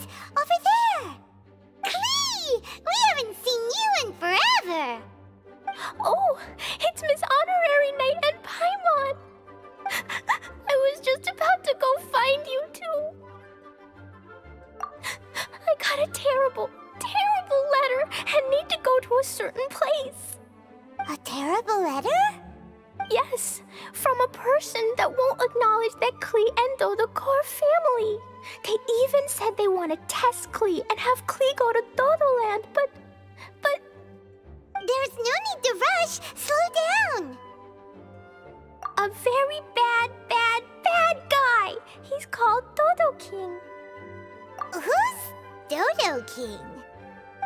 is! Over there! Klee! We haven't seen you in forever! Oh, it's Miss Honorary Knight and Paimon! I was just about to go find you too. I got a terrible, terrible letter and need to go to a certain place. A terrible letter? Yes, from a person that won't acknowledge that Klee and Dodoco family. They even said they want to test Klee and have Klee go to Dodo Land, but... but... There's no need to rush. Slow down. A very bad, bad, bad guy. He's called Dodo King. Who's Dodo King?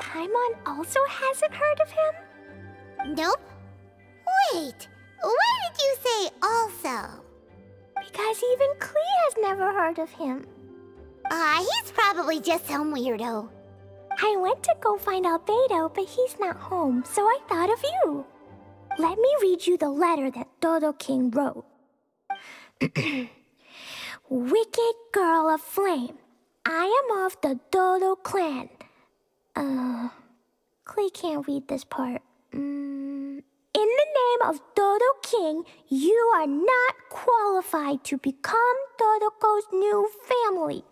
Paimon also hasn't heard of him? Nope. Wait. Why did you say also? Because even Klee has never heard of him. Ah, uh, he's probably just some weirdo. I went to go find Albedo, but he's not home, so I thought of you. Let me read you the letter that Dodo King wrote. Wicked girl of flame, I am of the Dodo clan. Uh, Klee can't read this part. Mm, name of Dodo King, you are not qualified to become Dodoco's new family.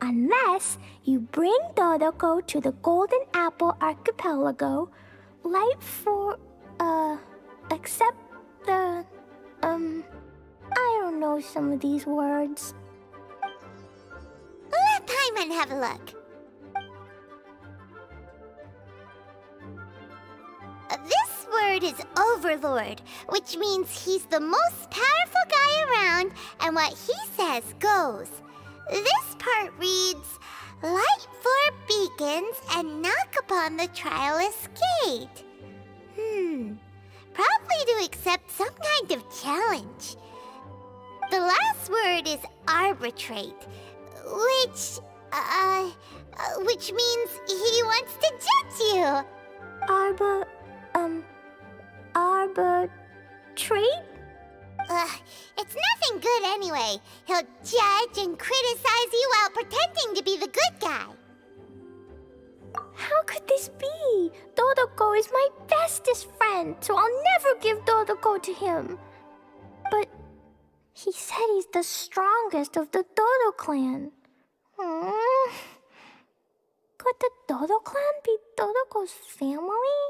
Unless you bring Dodoco to the Golden Apple Archipelago, light for, uh, except the, um, I don't know some of these words. Let Paimon have a look. This word is Overlord, which means he's the most powerful guy around, and what he says goes. This part reads, Light four beacons and knock upon the trialist's gate. Hmm, probably to accept some kind of challenge. The last word is arbitrate, which, uh, which means he wants to judge you. Arbor, um, arbitrate? Ugh, it's nothing good anyway. He'll judge and criticize you while pretending to be the good guy. How could this be? Dodoco is my bestest friend, so I'll never give Dodoco to him. But he said he's the strongest of the Dodo clan. Hmm. Could the Dodo clan be Dodoco's family?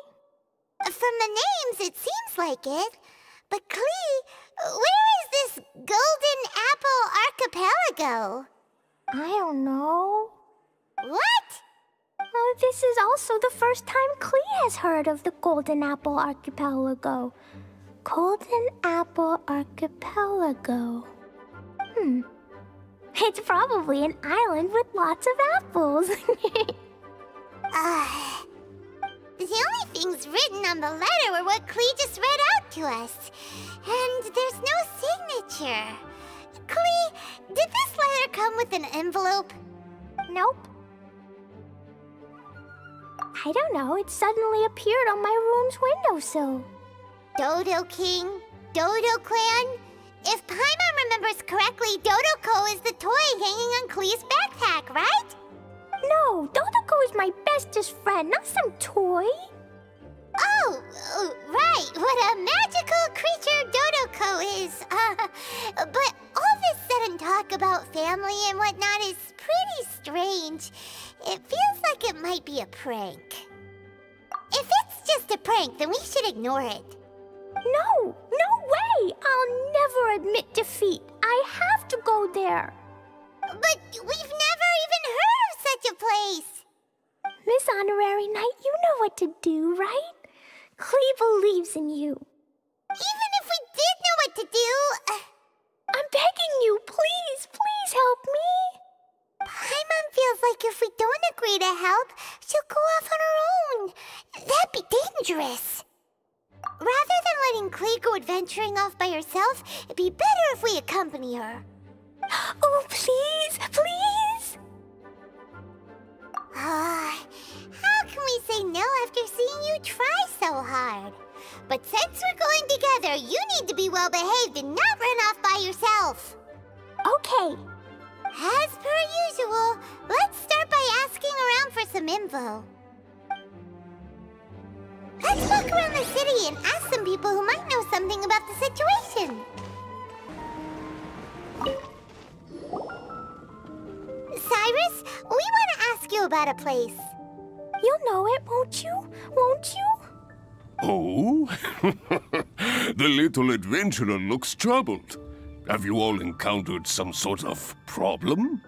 From the names, it seems like it. But Klee, where is this Golden Apple Archipelago? I don't know. What? Oh, this is also the first time Klee has heard of the Golden Apple Archipelago. Golden Apple Archipelago. Hmm. It's probably an island with lots of apples. uh, the only things written on the letter were what Klee just read out to us. And there's no signature. Klee, did this letter come with an envelope? Nope. I don't know, it suddenly appeared on my room's windowsill. Dodo King? Dodo Clan? If Paimon remembers correctly, Dodoco is the toy hanging on Klee's backpack, right? No, Dodoco is my bestest friend, not some toy. Oh, uh, right. What a magical creature Dodoco is. Uh, but all this sudden talk about family and whatnot is pretty strange. It feels like it might be a prank. If it's just a prank, then we should ignore it. No, no way! I'll never admit defeat. I have to go there. But we've never even heard such a place. Miss Honorary Knight, you know what to do, right? Klee believes in you. Even if we did know what to do... Uh... I'm begging you, please, please help me. Paimon feels like if we don't agree to help, she'll go off on her own. That'd be dangerous. Rather than letting Klee go adventuring off by herself, it'd be better if we accompany her. Oh, please, please! Hard? But since we're going together, you need to be well behaved and not run off by yourself. Okay. As per usual, let's start by asking around for some info. Let's walk around the city and ask some people who might know something about the situation. Cyrus, we want to ask you about a place. You'll know it, won't you? Won't you? Oh? the little adventurer looks troubled. Have you all encountered some sort of problem?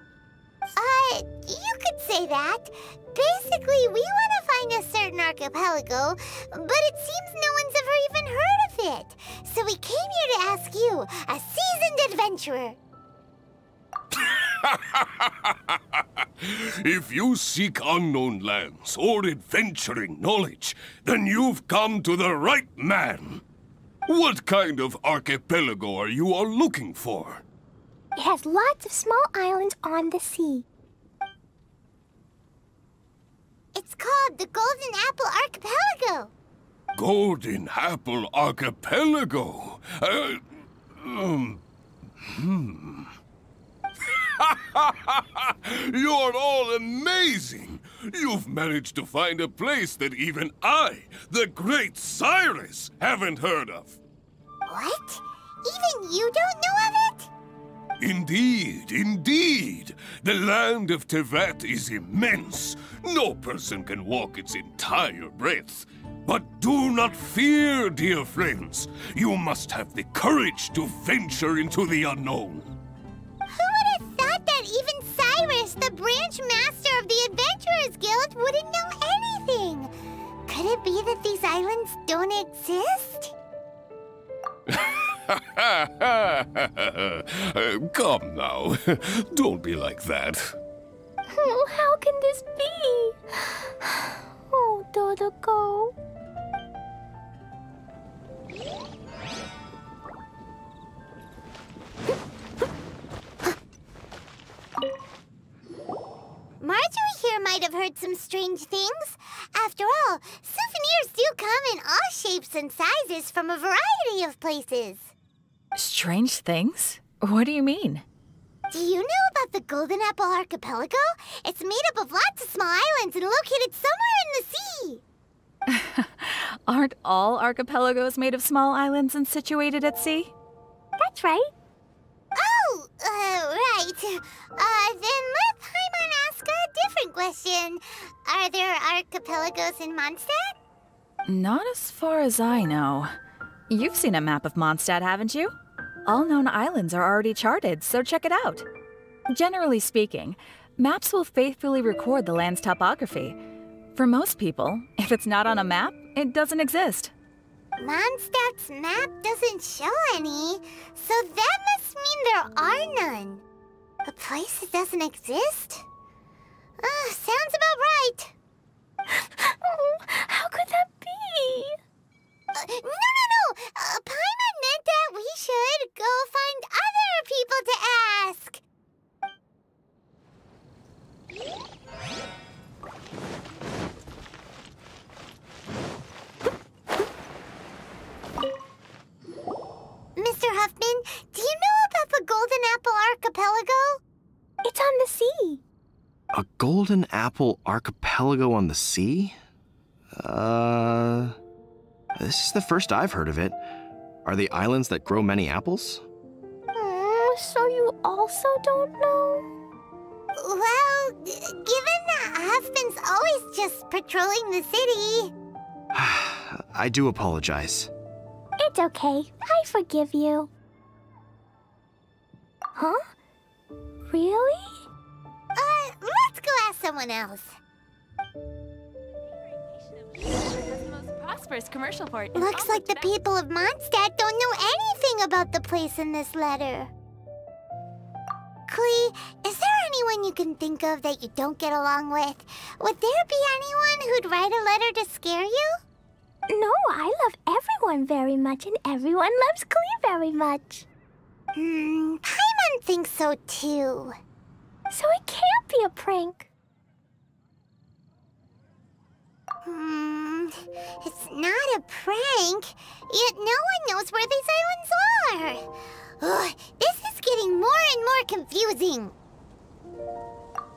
Uh, you could say that. Basically, we want to find a certain archipelago, but it seems no one's ever even heard of it. So we came here to ask you, a seasoned adventurer. if you seek unknown lands or adventuring knowledge, then you've come to the right man. What kind of archipelago are you all looking for? It has lots of small islands on the sea. It's called the Golden Apple Archipelago. Golden Apple Archipelago? Uh, um, hmm. You're all amazing! You've managed to find a place that even I, the great Cyrus, haven't heard of. What? Even you don't know of it? Indeed, indeed. The land of Teyvat is immense. No person can walk its entire breadth. But do not fear, dear friends. You must have the courage to venture into the unknown. Branch master of the Adventurers Guild, wouldn't know anything? Could it be that these islands don't exist? Come now. Don't be like that. Oh, how can this be? Oh, Dodoco. Marjorie here might have heard some strange things. After all, souvenirs do come in all shapes and sizes from a variety of places. Strange things? What do you mean? Do you know about the Golden Apple Archipelago? It's made up of lots of small islands and located somewhere in the sea. Aren't all archipelagos made of small islands and situated at sea? That's right. Oh, uh, right. Uh, then let Paimon ask a different question. Are there archipelagos in Mondstadt? Not as far as I know. You've seen a map of Mondstadt, haven't you? All known islands are already charted, so check it out. Generally speaking, maps will faithfully record the land's topography. For most people, if it's not on a map, it doesn't exist. Mondstadt's map doesn't show any, so that must mean there are none. A place that doesn't exist? Uh, sounds about right. Oh, how could that be? Uh, no, no, no! Uh, Paimon meant that we should go find other people to ask. Golden apple archipelago on the sea? Uh. This is the first I've heard of it. Are the islands that grow many apples? Mm, so you also don't know? Well, given that Huffman's always just patrolling the city. I do apologize. It's okay. I forgive you. Huh? Really? Someone else. the most prosperous commercial port. Looks like the people of Mondstadt don't know anything about the place in this letter. Klee, is there anyone you can think of that you don't get along with? Would there be anyone who'd write a letter to scare you? No, I love everyone very much, and everyone loves Klee very much. Hmm, Paimon thinks so too. So it can't be a prank. Hmm, it's not a prank, yet no one knows where these islands are. Ugh, this is getting more and more confusing.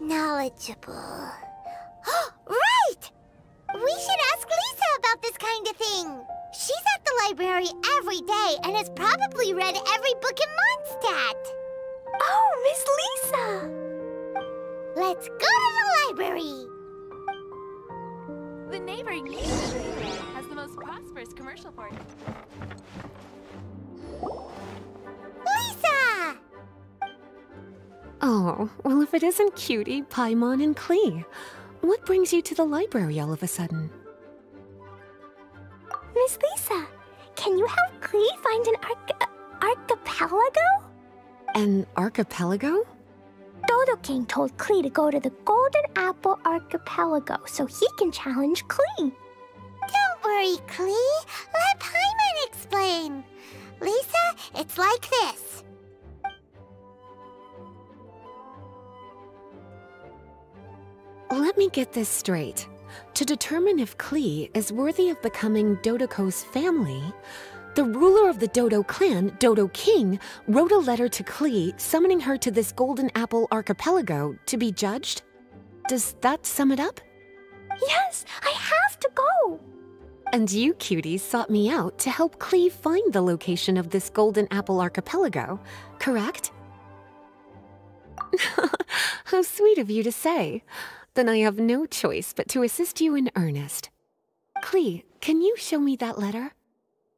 knowledgeable. right! We should ask Lisa about this kind of thing. She's at the library every day and has probably read every book in Mondstadt. Oh, Miss Lisa! Let's go to the library. The neighbor you has the most prosperous commercial port. Lisa! Oh, well, if it isn't Cutie, Paimon, and Klee. What brings you to the library all of a sudden? Miss Lisa, can you help Klee find an arch- uh, archipelago? An archipelago? Dodo King told Klee to go to the Golden Apple Archipelago so he can challenge Klee. Don't worry, Klee. Let Paimon explain. Lisa, it's like this. Let me get this straight. To determine if Klee is worthy of becoming Dodoco's family, the ruler of the Dodo clan, Dodo King, wrote a letter to Klee summoning her to this Golden Apple Archipelago to be judged? Does that sum it up? Yes, I have to go. And you, cuties, sought me out to help Klee find the location of this Golden Apple Archipelago, correct? How sweet of you to say. Then I have no choice but to assist you in earnest. Klee, can you show me that letter?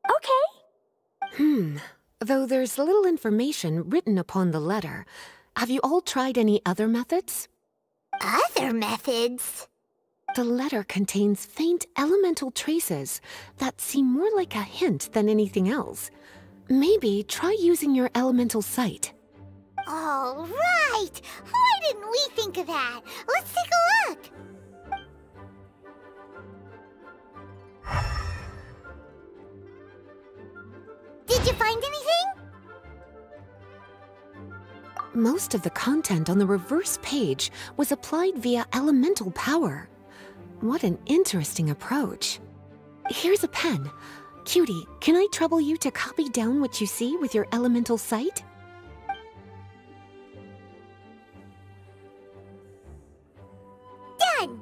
Okay. Hmm. Though there's little information written upon the letter, have you all tried any other methods? Other methods? The letter contains faint elemental traces that seem more like a hint than anything else. Maybe try using your elemental sight. All right. Why didn't we think of that? Let's take a look. Did you find anything? Most of the content on the reverse page was applied via elemental power. What an interesting approach. Here's a pen. Cutie, can I trouble you to copy down what you see with your elemental sight? Done.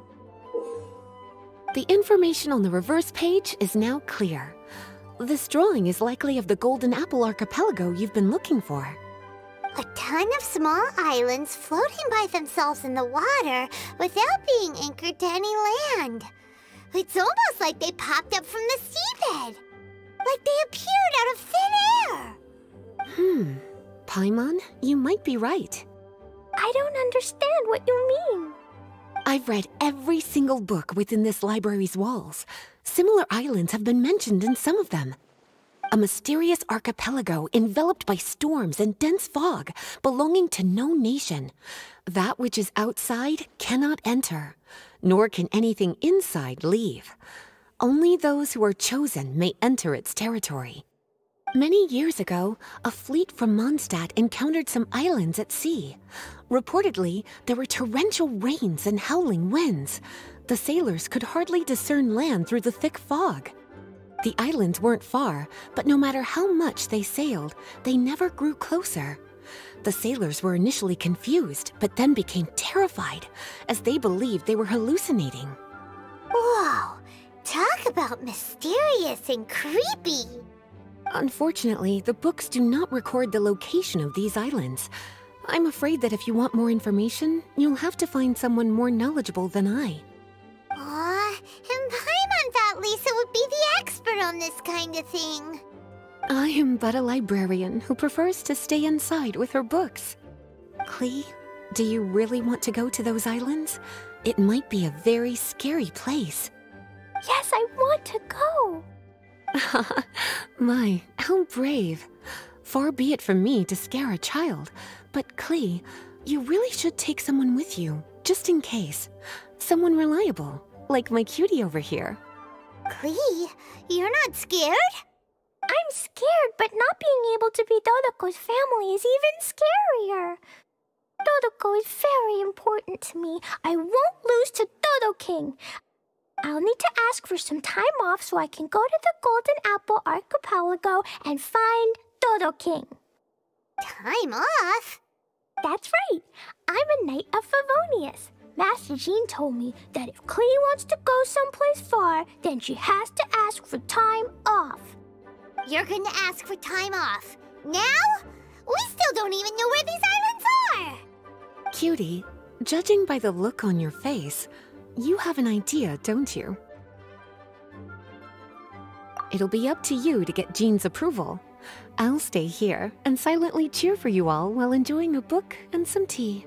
The information on the reverse page is now clear. This drawing is likely of the Golden Apple Archipelago you've been looking for. A ton of small islands floating by themselves in the water without being anchored to any land. It's almost like they popped up from the seabed. Like they appeared out of thin air. Hmm. Paimon, you might be right. I don't understand what you mean. I've read every single book within this library's walls. Similar islands have been mentioned in some of them. A mysterious archipelago enveloped by storms and dense fog, belonging to no nation. That which is outside cannot enter, nor can anything inside leave. Only those who are chosen may enter its territory. Many years ago, a fleet from Mondstadt encountered some islands at sea. Reportedly, there were torrential rains and howling winds. The sailors could hardly discern land through the thick fog. The islands weren't far, but no matter how much they sailed, they never grew closer. The sailors were initially confused, but then became terrified, as they believed they were hallucinating. Whoa. Talk about mysterious and creepy. Unfortunately, the books do not record the location of these islands. I'm afraid that if you want more information, you'll have to find someone more knowledgeable than I. Aw, and Paimon thought Lisa would be the expert on this kind of thing. I am but a librarian who prefers to stay inside with her books. Klee, do you really want to go to those islands? It might be a very scary place. Yes, I want to go. My, how brave. Far be it from me to scare a child, but Klee, you really should take someone with you, just in case. Someone reliable, like my cutie over here. Klee, you're not scared? I'm scared, but not being able to be Dodoco's family is even scarier. Dodoco is very important to me. I won't lose to Dodo King. I'll need to ask for some time off so I can go to the Golden Apple Archipelago and find Dodo King. Time off? That's right. I'm a Knight of Favonius. Master Jean told me that if Klee wants to go someplace far, then she has to ask for time off. You're gonna ask for time off. Now? We still don't even know where these islands are! Cutie, judging by the look on your face, you have an idea, don't you? It'll be up to you to get Jean's approval. I'll stay here and silently cheer for you all while enjoying a book and some tea.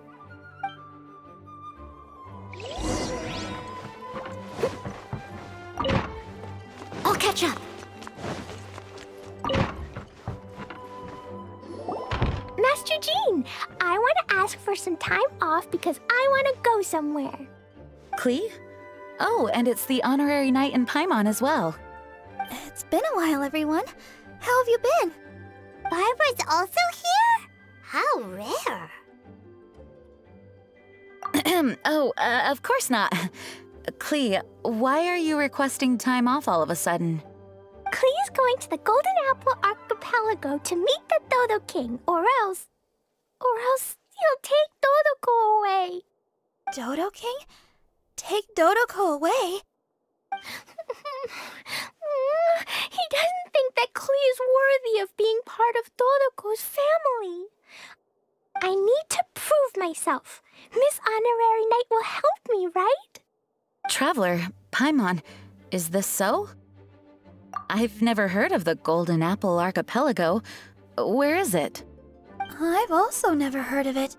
I'll catch up. Master Jean, I want to ask for some time off because I want to go somewhere. Klee? Oh, and it's the honorary knight in Paimon as well. It's been a while, everyone. How have you been? Barbara's also here? How rare. oh, uh, of course not. Klee, why are you requesting time off all of a sudden? Klee's going to the Golden Apple Archipelago to meet the Dodo King, or else... Or else he'll take Dodoco away. Dodo King? Take Dodoco away? he doesn't think that Klee is worthy of being part of Dodoco's family. I need to prove myself. Miss Honorary Knight will help me, right? Traveler, Paimon, is this so? I've never heard of the Golden Apple Archipelago. Where is it? I've also never heard of it.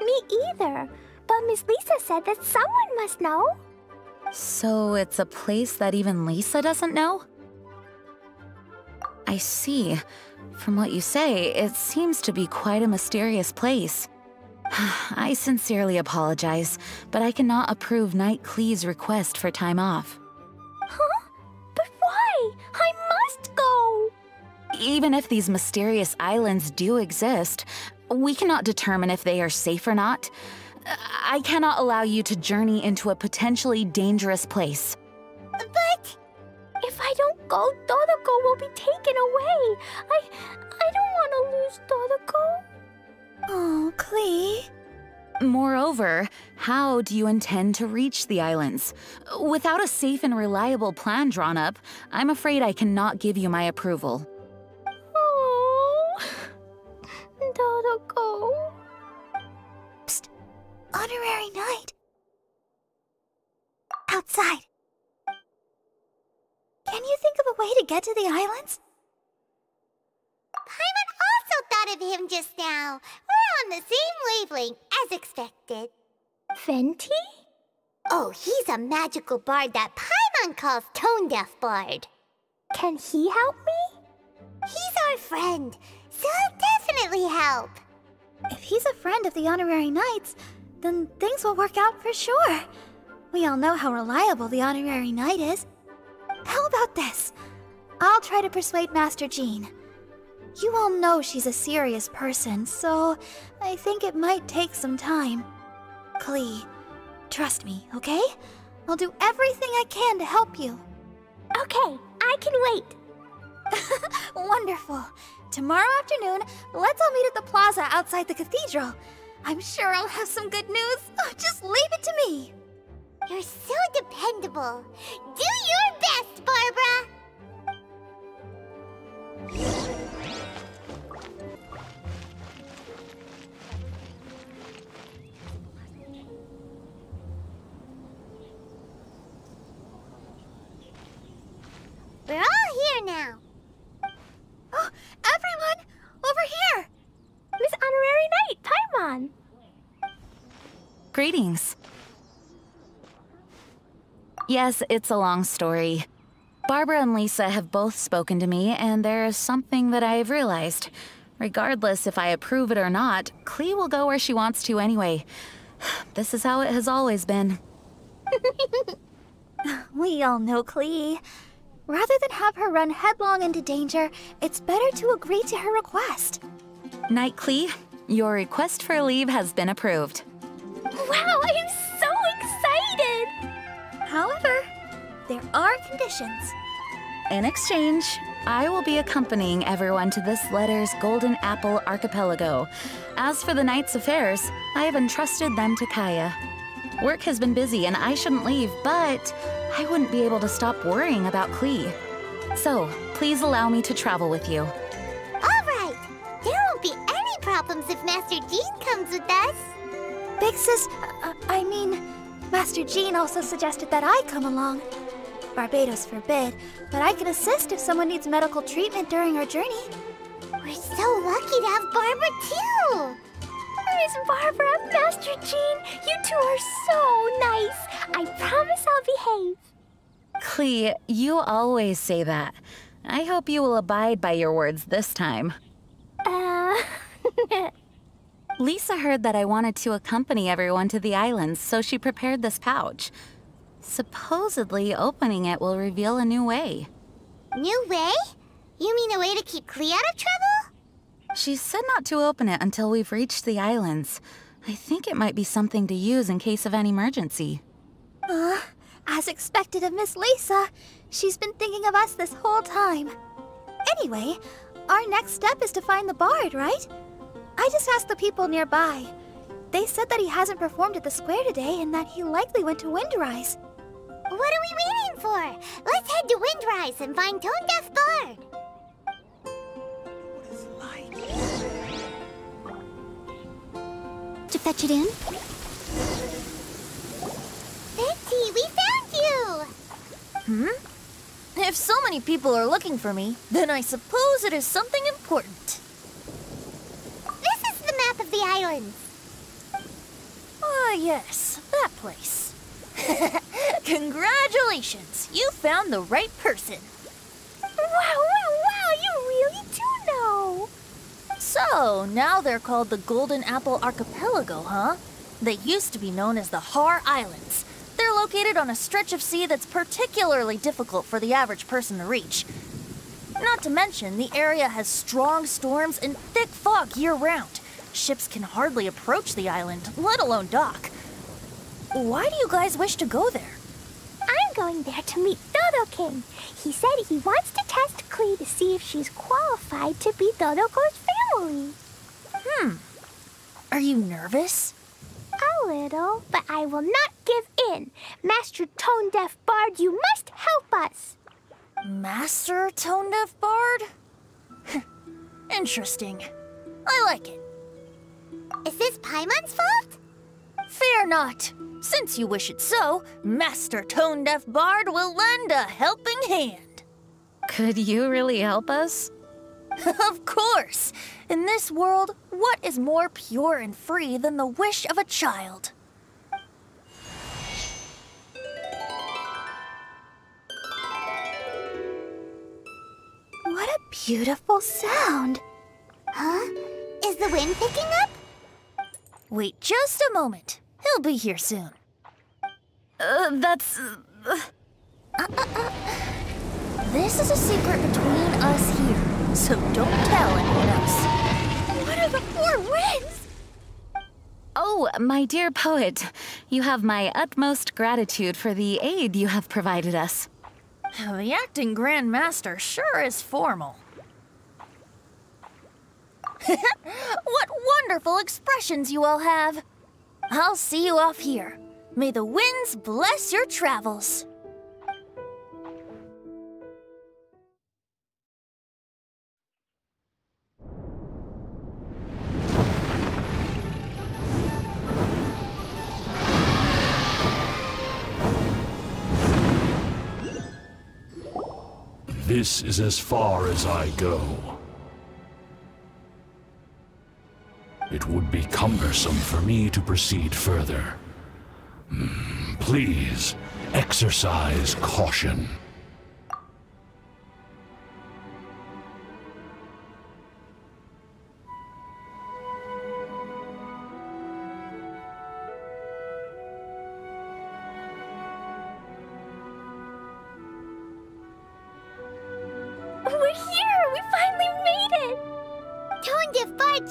Me either. But Miss Lisa said that someone must know. So it's a place that even Lisa doesn't know? I see. From what you say, it seems to be quite a mysterious place. I sincerely apologize, but I cannot approve Knight Klee's request for time off. Huh? But why? I must go! Even if these mysterious islands do exist, we cannot determine if they are safe or not. I cannot allow you to journey into a potentially dangerous place. But... If I don't go, Dodoco will be taken away. I... I don't want to lose Dodoco. Oh, Klee. Moreover, how do you intend to reach the islands? Without a safe and reliable plan drawn up, I'm afraid I cannot give you my approval. Oh, Dodoco. Psst. Honorary Knight. Outside. Can you think of a way to get to the islands? Paimon also thought of him just now. We're on the same wavelength, as expected. Venti? Oh, he's a magical bard that Paimon calls Tone Deaf Bard. Can he help me? He's our friend, so he'll definitely help. If he's a friend of the Honorary Knights, then things will work out for sure. We all know how reliable the Honorary Knight is. How about this? I'll try to persuade Master Jean. You all know she's a serious person, so I think it might take some time. Klee, trust me, okay? I'll do everything I can to help you. Okay, I can wait. Wonderful. Tomorrow afternoon, let's all meet at the plaza outside the cathedral. I'm sure I'll have some good news. Oh, just leave it to me. You're so dependable. Do your best, Barbara! We're all here now. Oh, everyone! Over here! Miss Honorary Knight, Paimon. Greetings. Yes, it's a long story. Barbara and Lisa have both spoken to me, and there is something that I have realized. Regardless if I approve it or not, Klee will go where she wants to anyway. This is how it has always been. We all know Klee. Rather than have her run headlong into danger, it's better to agree to her request. Knight Klee, your request for leave has been approved. Wow, I'm so excited! However, there are conditions. In exchange, I will be accompanying everyone to this letter's Golden Apple Archipelago. As for the Knight's affairs, I have entrusted them to Kaeya. Work has been busy and I shouldn't leave, but I wouldn't be able to stop worrying about Klee. So, please allow me to travel with you. All right. There won't be any problems if Master Jean comes with us. Big sis, uh, I mean, Master Jean also suggested that I come along. Barbatos forbid, but I can assist if someone needs medical treatment during our journey. We're so lucky to have Barbara too. Miss Barbara, Master Jean, you two are so nice. I promise I'll behave. Klee, you always say that. I hope you will abide by your words this time. Uh. Lisa heard that I wanted to accompany everyone to the islands, so she prepared this pouch. Supposedly, opening it will reveal a new way. New way? You mean a way to keep Klee out of trouble? She said not to open it until we've reached the islands. I think it might be something to use in case of an emergency. Uh, as expected of Miss Lisa, she's been thinking of us this whole time. Anyway, our next step is to find the bard, right? I just asked the people nearby. They said that he hasn't performed at the square today and that he likely went to Windrise. What are we waiting for? Let's head to Windrise and find Tone Deaf Bard. To fetch it in? Venti, we found you! Hmm? If so many people are looking for me, then I suppose it is something important. This is the map of the islands. Ah, yes, that place. Congratulations! You found the right person. Wow, wow, wow, you really do know! So, now they're called the Golden Apple Archipelago, huh? They used to be known as the Har Islands. They're located on a stretch of sea that's particularly difficult for the average person to reach. Not to mention, the area has strong storms and thick fog year round. Ships can hardly approach the island, let alone dock. Why do you guys wish to go there? I'm going there to meet Dodo King. He said he wants to test Klee to see if she's qualified to be Dodoco's family. Hmm. Are you nervous? A little, but I will not give in. Master Tone Deaf Bard, you must help us. Master Tone Deaf Bard? Interesting. I like it. Is this Paimon's fault? Fear not. Since you wish it so, Master Tone Deaf Bard will lend a helping hand. Could you really help us? of course! In this world, what is more pure and free than the wish of a child? What a beautiful sound. Huh? Is the wind picking up? Wait just a moment. He'll be here soon. Uh, that's... Uh... This is a secret between us here, so don't tell anyone else. What are the four winds? Oh, my dear poet, you have my utmost gratitude for the aid you have provided us. The acting Grand Master sure is formal. what wonderful expressions you all have! I'll see you off here. May the winds bless your travels. This is as far as I go. It would be cumbersome for me to proceed further. Mm, Please, exercise caution. We're here! We finally made it! Tone Deaf Bard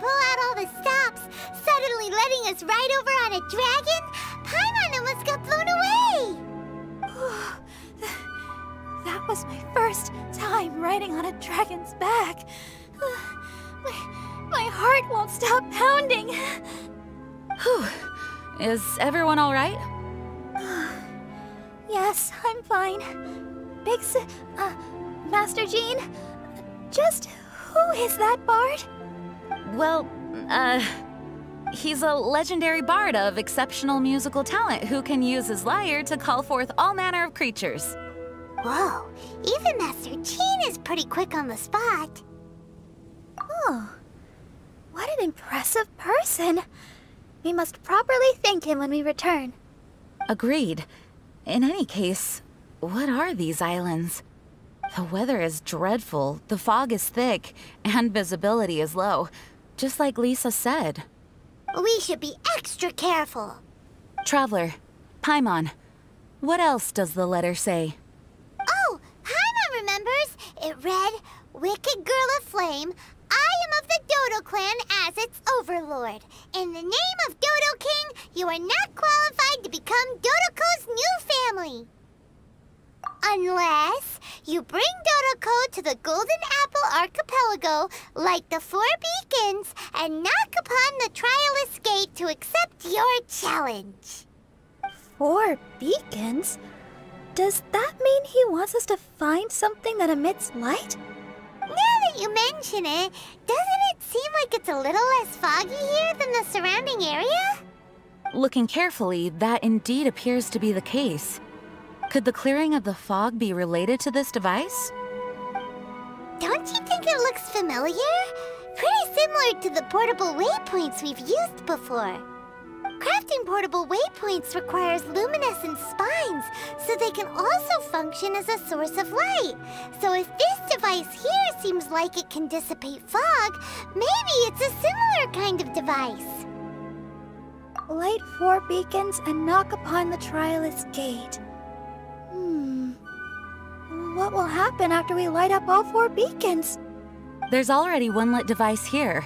sure knows when to pull out all the stops. Suddenly letting us ride over on a dragon? Paimon almost got blown away! that was my first time riding on a dragon's back. my, my heart won't stop pounding. Whew. Is everyone all right? Yes, I'm fine. Biggs, uh, Master Jean, just who is that bard? Well, uh, he's a legendary bard of exceptional musical talent who can use his lyre to call forth all manner of creatures. Whoa, even Master Jean is pretty quick on the spot. Oh, what an impressive person. We must properly thank him when we return. Agreed. In any case, what are these islands? The weather is dreadful, the fog is thick, and visibility is low, just like Lisa said. We should be extra careful. Traveler, Paimon, what else does the letter say? Oh, Paimon remembers. It read, Wicked Girl of Flame, I am of the Dodo clan as its overlord. In the name of Dodo King, you are not qualified to become Dodoco's new family. Unless you bring Dodoco to the Golden Apple Archipelago, light the four beacons, and knock upon the Trialist Gate to accept your challenge. Four beacons? Does that mean he wants us to find something that emits light? Now that you mention it, doesn't it seem like it's a little less foggy here than the surrounding area? Looking carefully, that indeed appears to be the case. Could the clearing of the fog be related to this device? Don't you think it looks familiar? Pretty similar to the portable waypoints we've used before. Crafting portable waypoints requires luminescent spines, so they can also function as a source of light. So if this device here seems like it can dissipate fog, maybe it's a similar kind of device. Light four beacons and knock upon the Trialist Gate. What will happen after we light up all four beacons? There's already one lit device here.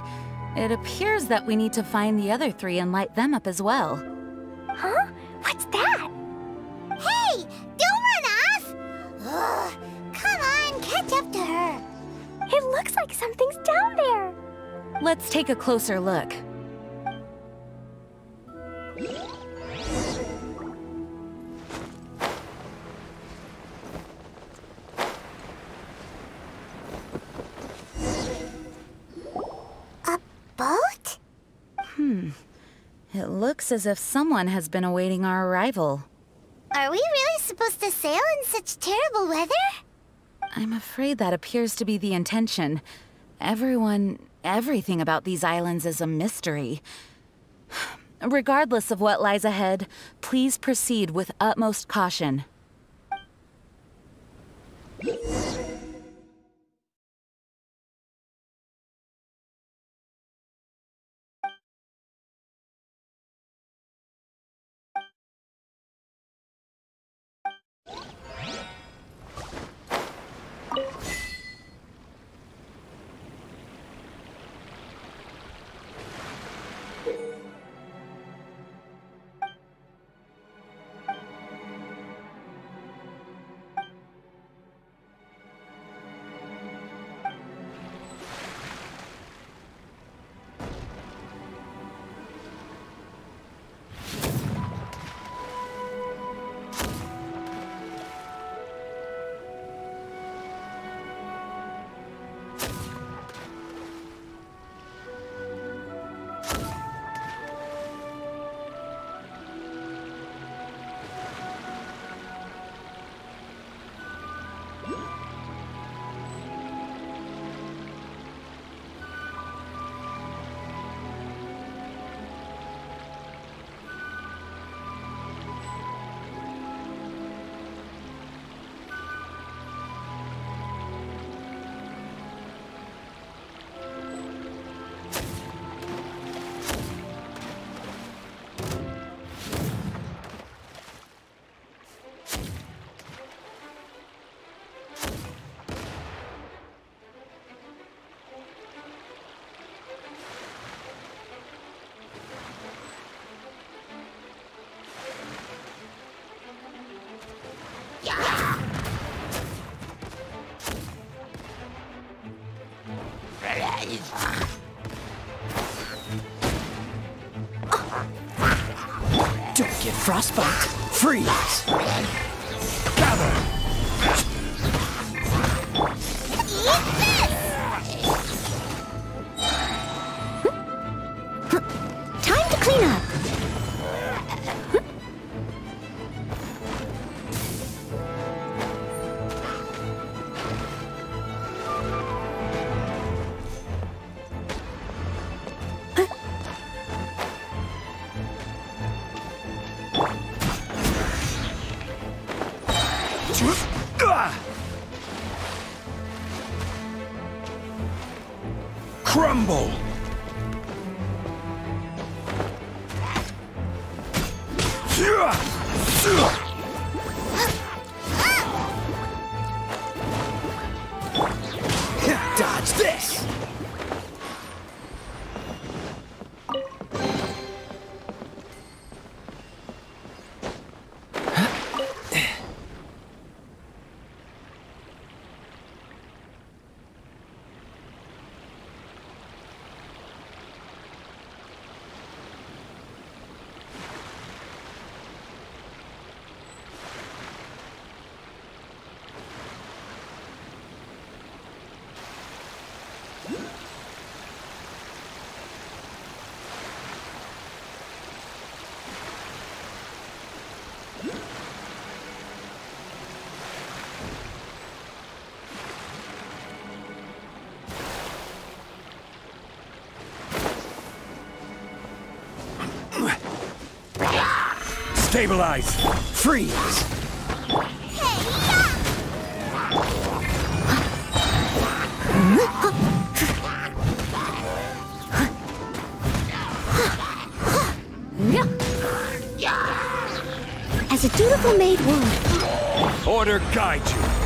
It appears that we need to find the other three and light them up as well. Huh? What's that? Hey! Don't run off! Ugh, come on, catch up to her. It looks like something's down there. Let's take a closer look. It looks as if someone has been awaiting our arrival. Are we really supposed to sail in such terrible weather? I'm afraid that appears to be the intention. Everyone, everything about these islands is a mystery. Regardless of what lies ahead, please proceed with utmost caution. Don't get frostbite. Freeze! Crumble. Stabilize. Freeze. As a dutiful maid would. Order guide you.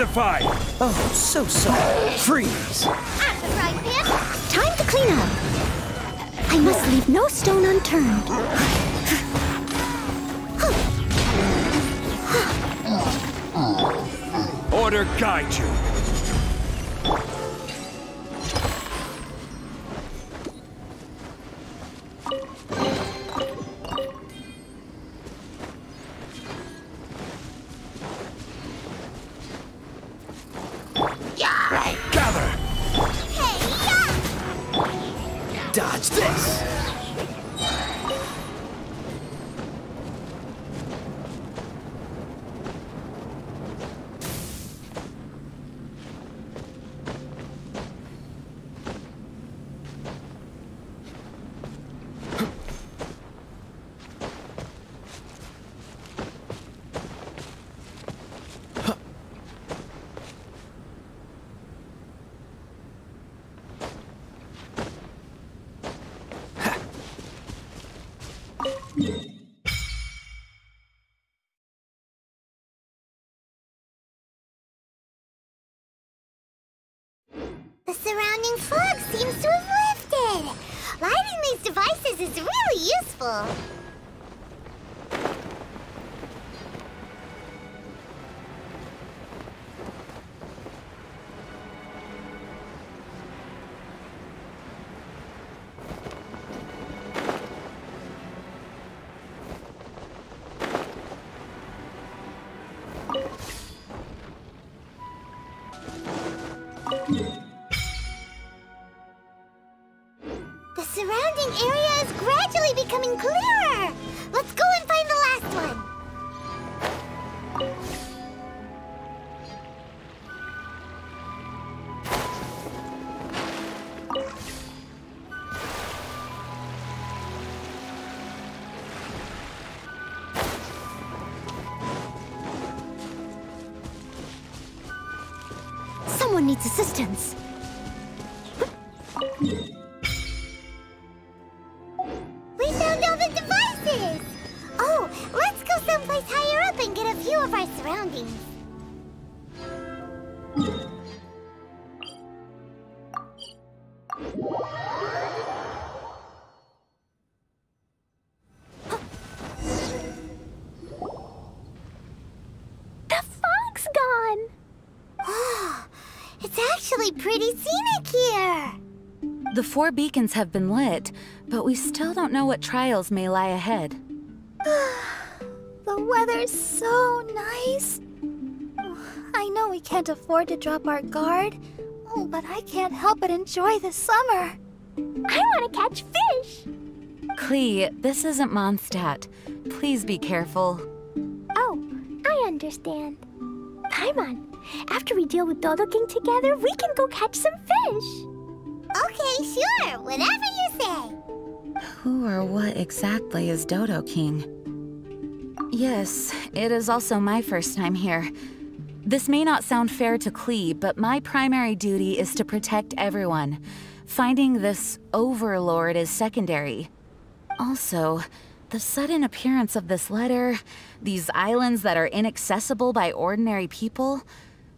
Solidify. Oh, so sorry. Freeze. At the frying pan! Time to clean up. I must leave no stone unturned. Order guide you. Dodge this. Area is gradually becoming clearer. Let's go pretty scenic here. The four beacons have been lit, but we still don't know what trials may lie ahead. The weather's so nice. I know we can't afford to drop our guard, oh, but I can't help but enjoy the summer. I want to catch fish. Klee, this isn't Mondstadt. Please be careful. Oh, I understand. Paimon, after we deal with Dodo King together, we can go catch some fish. Okay, sure, whatever you say. Who or what exactly is Dodo King? Yes, it is also my first time here. This may not sound fair to Klee, but my primary duty is to protect everyone. Finding this overlord is secondary. Also, the sudden appearance of this letter, these islands that are inaccessible by ordinary people,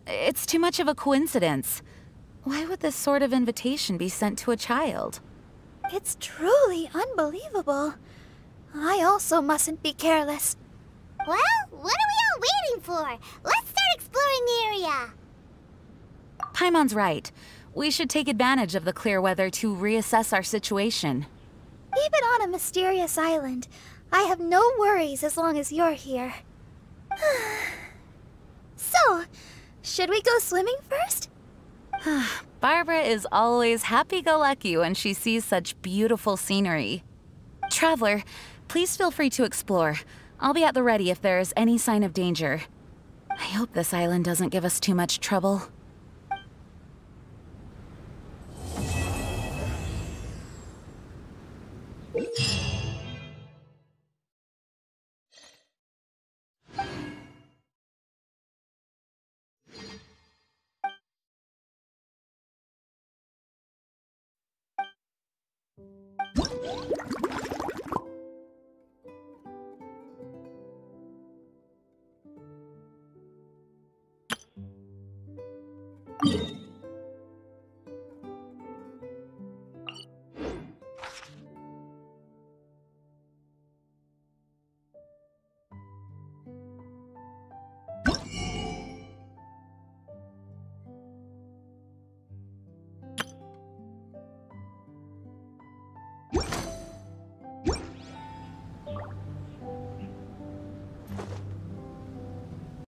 it's too much of a coincidence. Why would this sort of invitation be sent to a child? It's truly unbelievable. I also mustn't be careless. Well, what are we all waiting for? Let's start exploring the area. Paimon's right. We should take advantage of the clear weather to reassess our situation. Even on a mysterious island, I have no worries as long as you're here. so, should we go swimming first? Barbara is always happy-go-lucky when she sees such beautiful scenery. Traveler, please feel free to explore. I'll be at the ready if there is any sign of danger. I hope this island doesn't give us too much trouble. You.